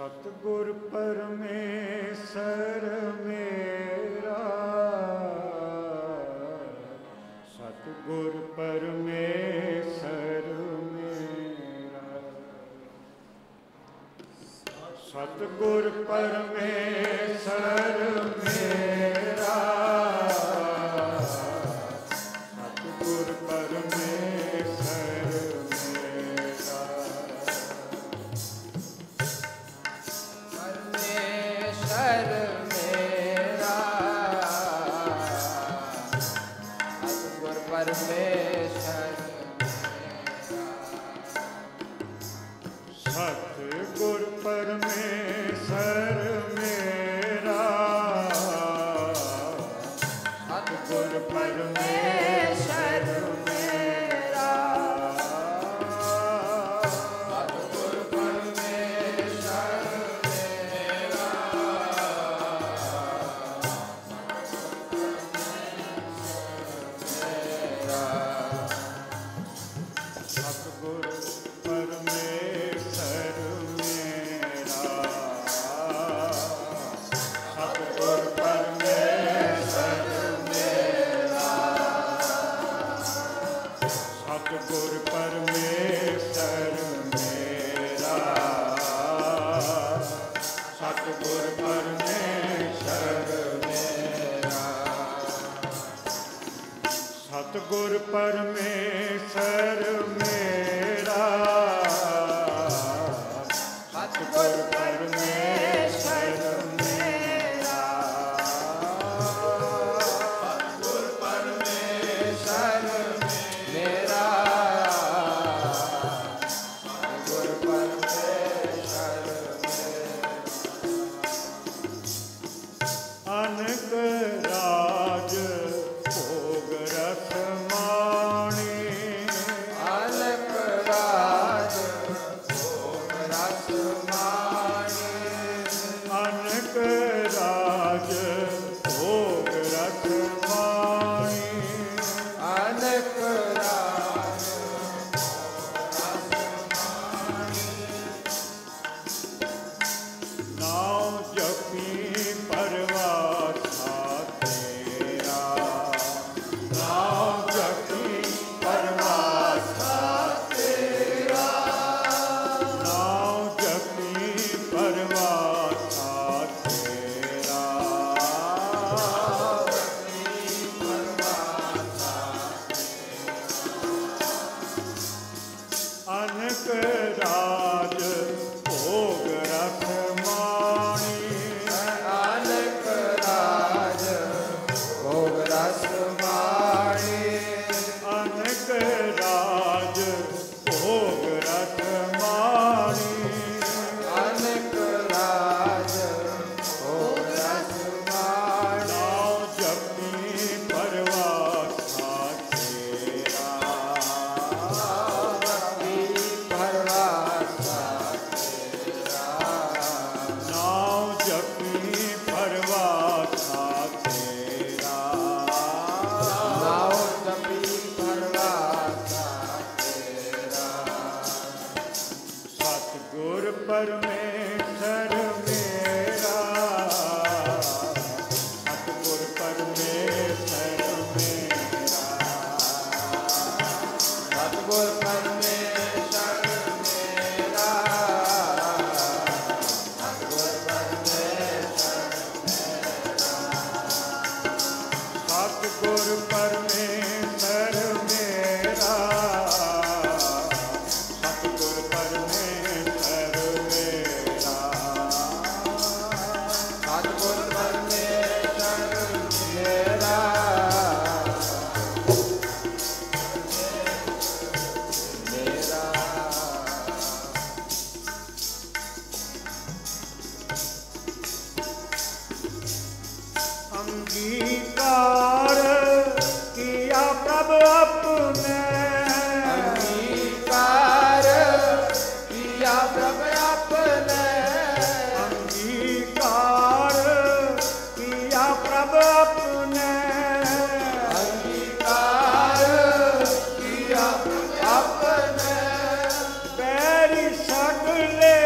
ਸਤਿਗੁਰ ਪਰਮੇਸ਼ਰ ਮੇਰਾ। ਸਤਿਗੁਰ ਪਰਮੇਸ਼ਰ ਮੇਰਾ। ਸਤਿਗੁਰ ਪਰਮੇਸ਼ਰ ਮੇਰਾ। Hallelujah.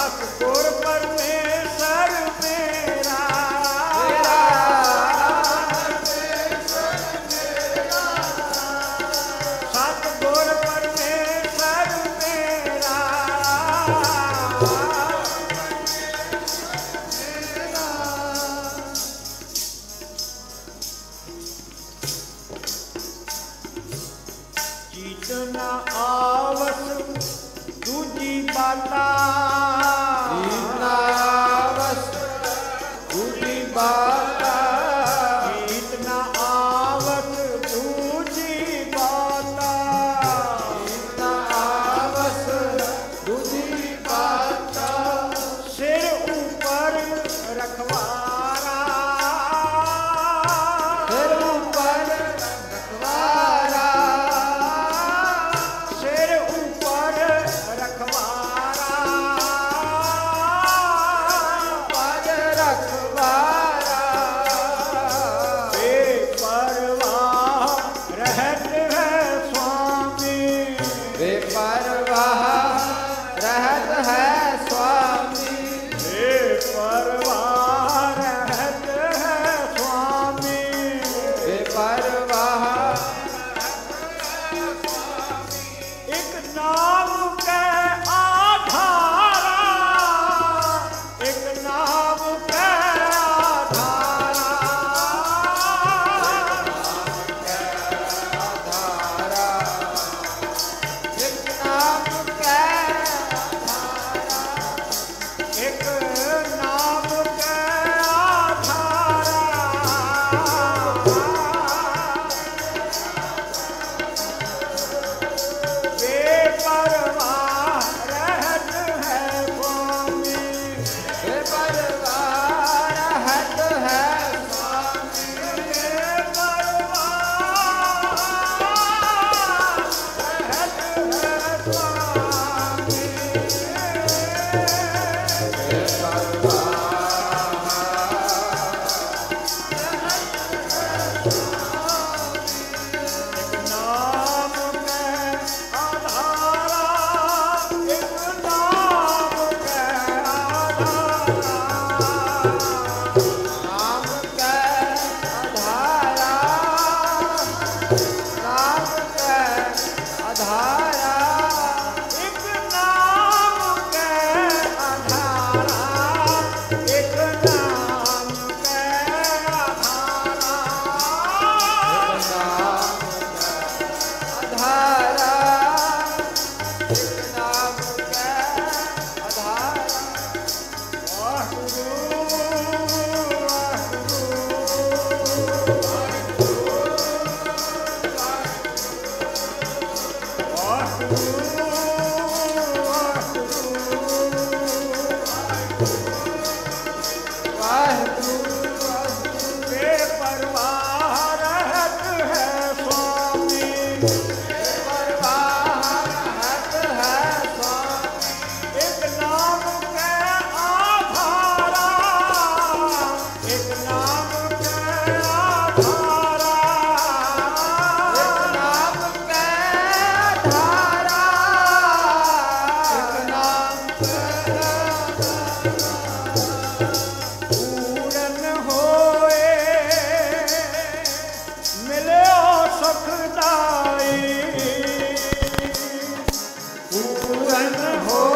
ਸਤਿਗੁਰ ਪਰਮੇਸ਼ਰ ਪੂਰਨ ਹੋਏ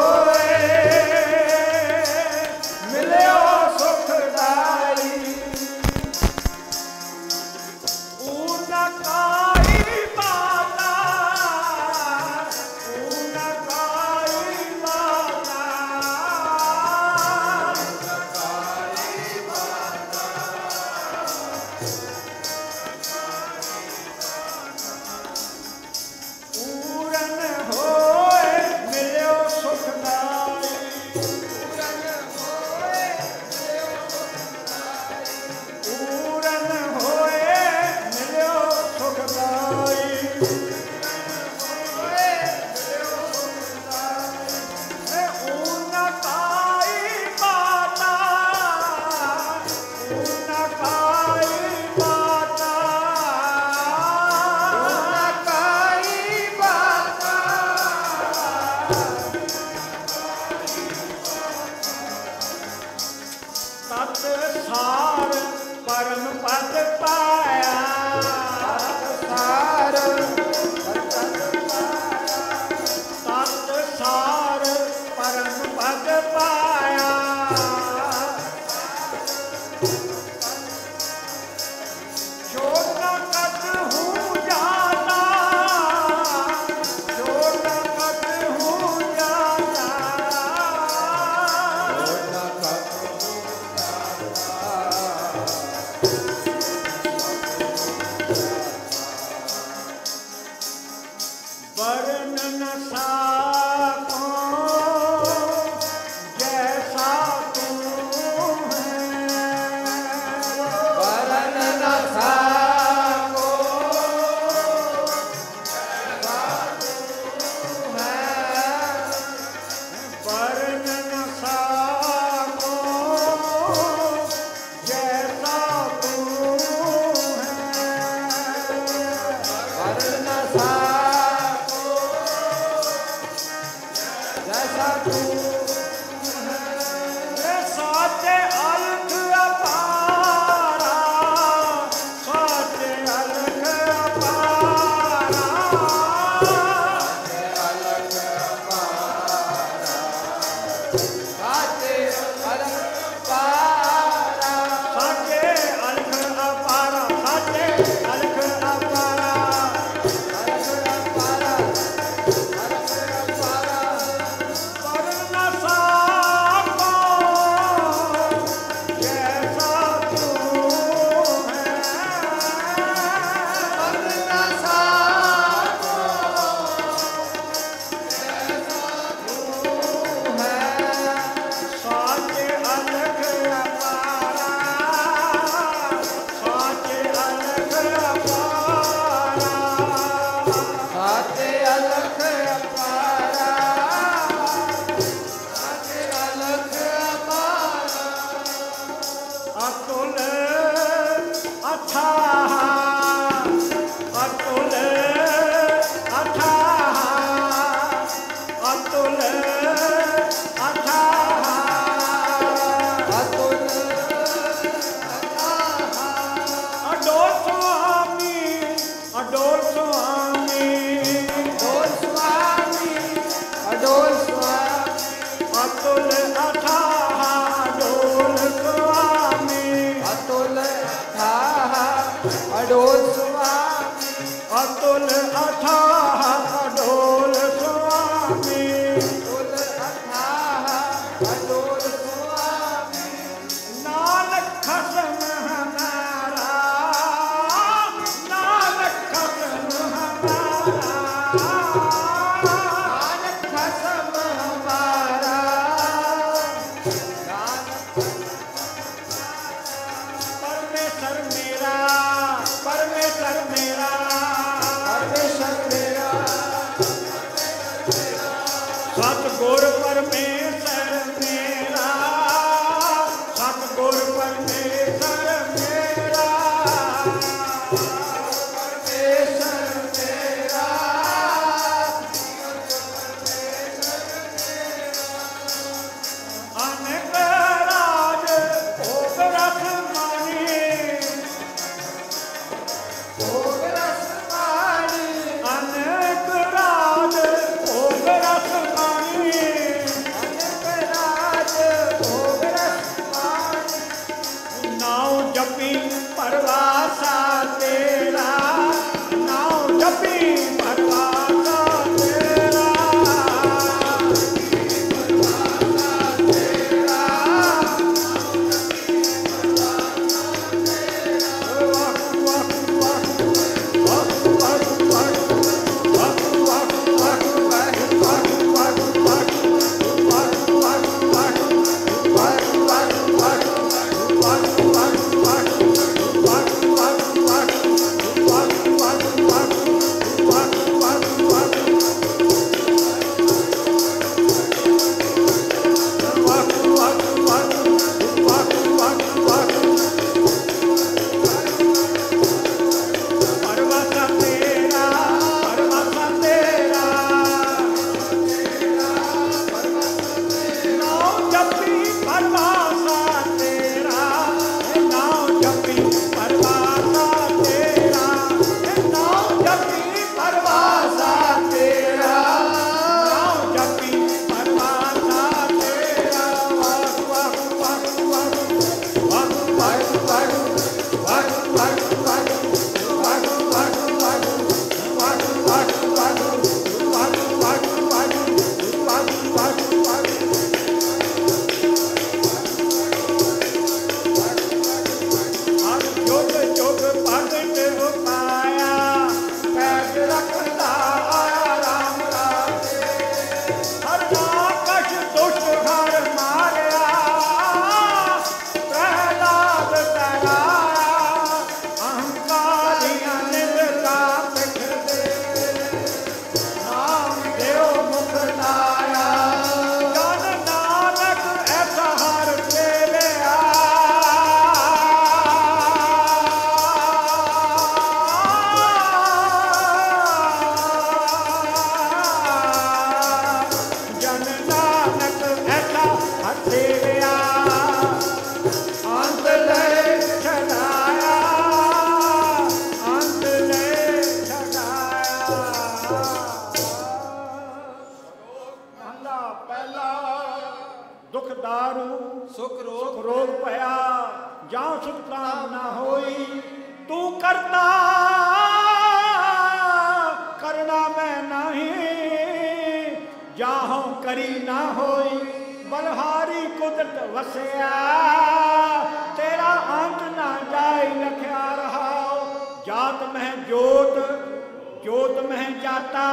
ਜੋਤ ਮਹਿ ਜਾਤਾ,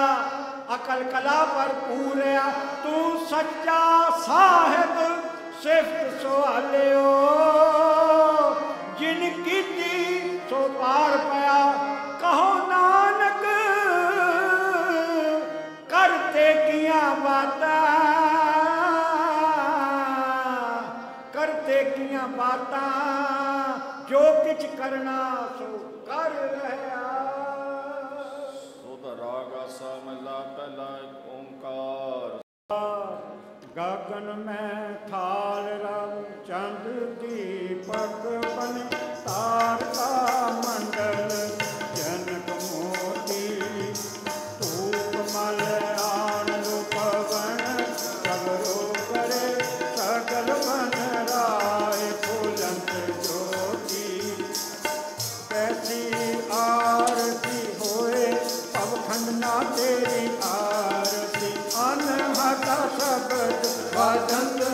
ਅਕਲ ਕਲਾ ਪਰ ਪੂਰਿਆ, ਤੂੰ ਸੱਚਾ ਸਾਹਿਬ, ਸਿਫਤ ਸੁਹਾਲਿਓ ਜਿਨ ਕੀਤੀ ਸੋ ਪਾਰ ਪਿਆ, ਕਹੋ ਨਾਨਕ ਕਰਤੇ ਕੀਆਂ ਬਾਤਾਂ? ਕਰਤੇ ਕੀਆਂ ਬਾਤਾਂ, ਜੋ ਕਿਛ ਕਰਨਾ ਥਾਲ ਰਾਮ ਚੰਦ ਦੀ ਪੱਗ ਬਨ ਮੋਤੀ, ਧੂਪ ਮਲ ਪਵਨ ਸਗਲ ਮਨ ਰਾਏ ਫੁਲੰਤ ਜੋਤੀ। ਕੈਸੀ ਆਰਤੀ ਹੋਏ ਪਵਖੰਡ ਨਾ ਤੇਰੀ ਆਰਤੀ, ਅਨਹਤ ਸਭ भजन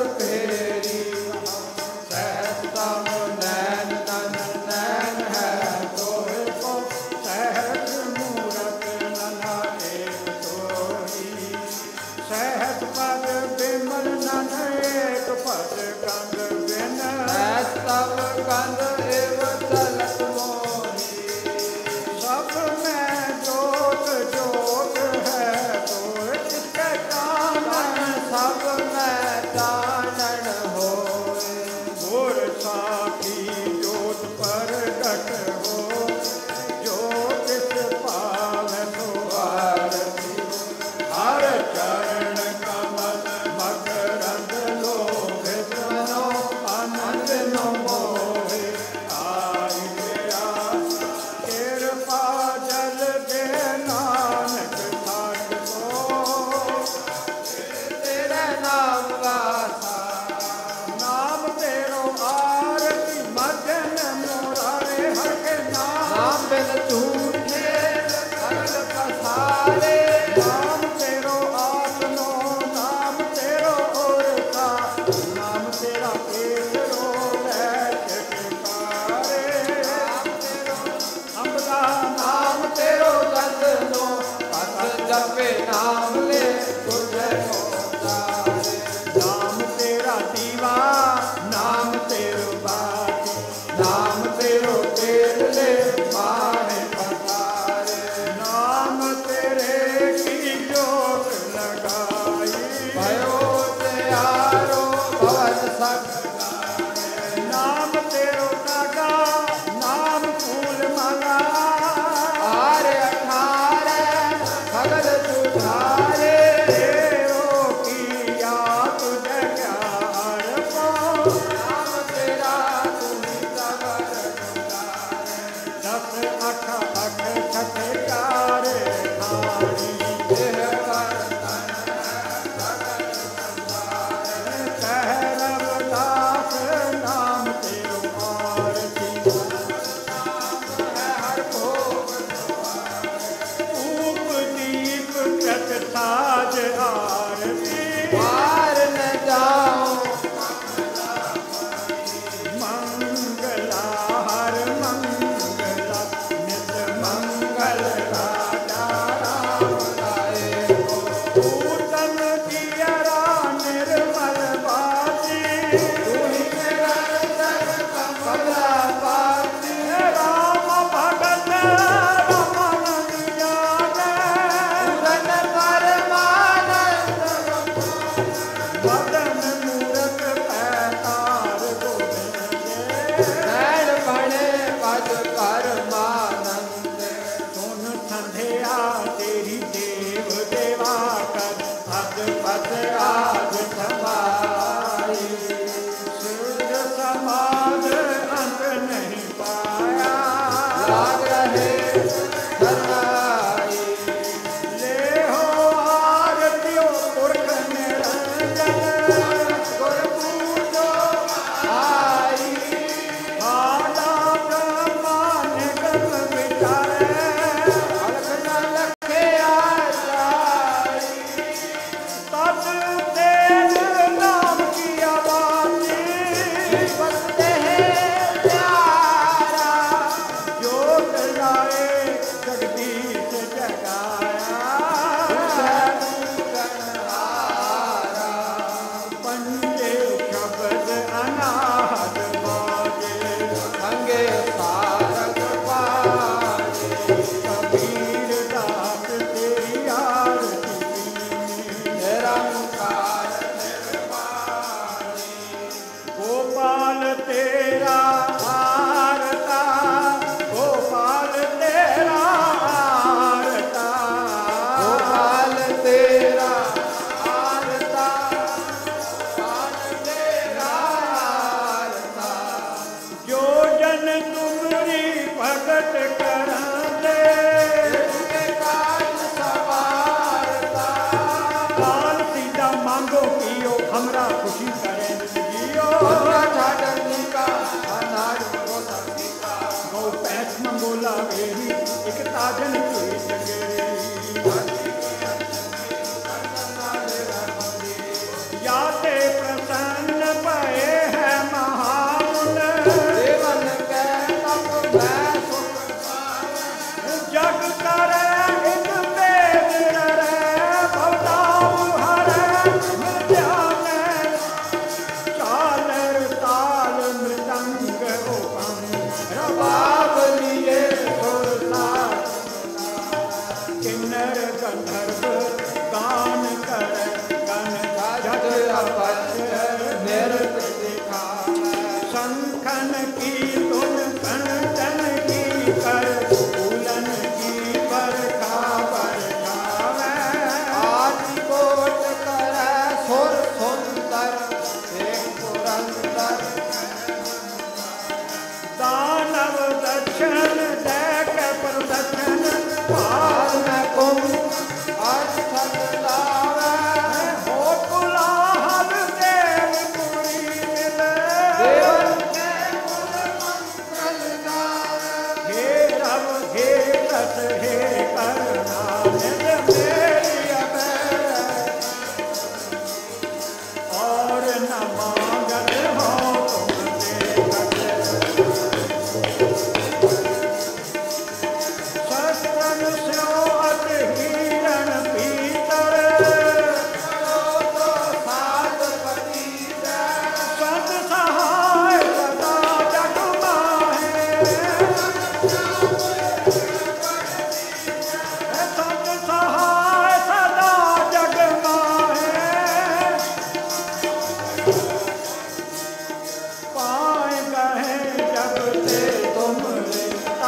ਮੰਗੋਲਾ ਇੱਕ ਤਾਜਨ ਕੀ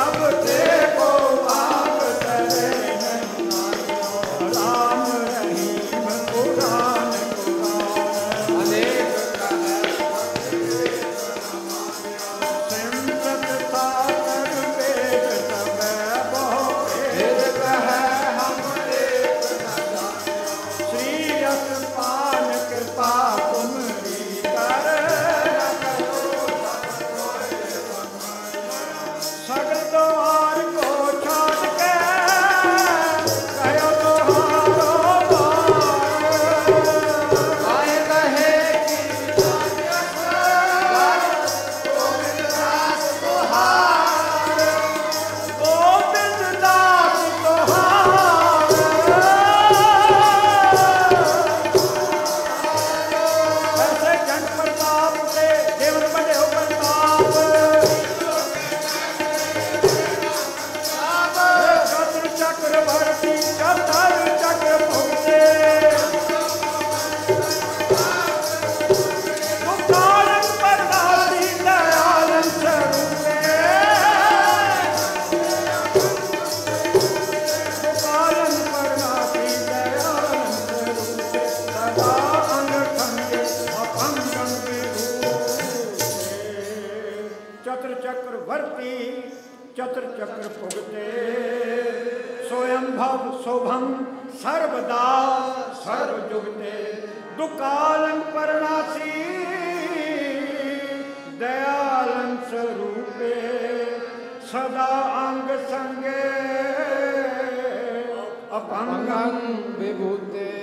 I'm a चक्र भुगते स्वयंभव शोभम सर्वदा सर्वजुगते दुकालंग परनासी दयालं स्वरूपे सदा अंग संगे अपंगं विभूते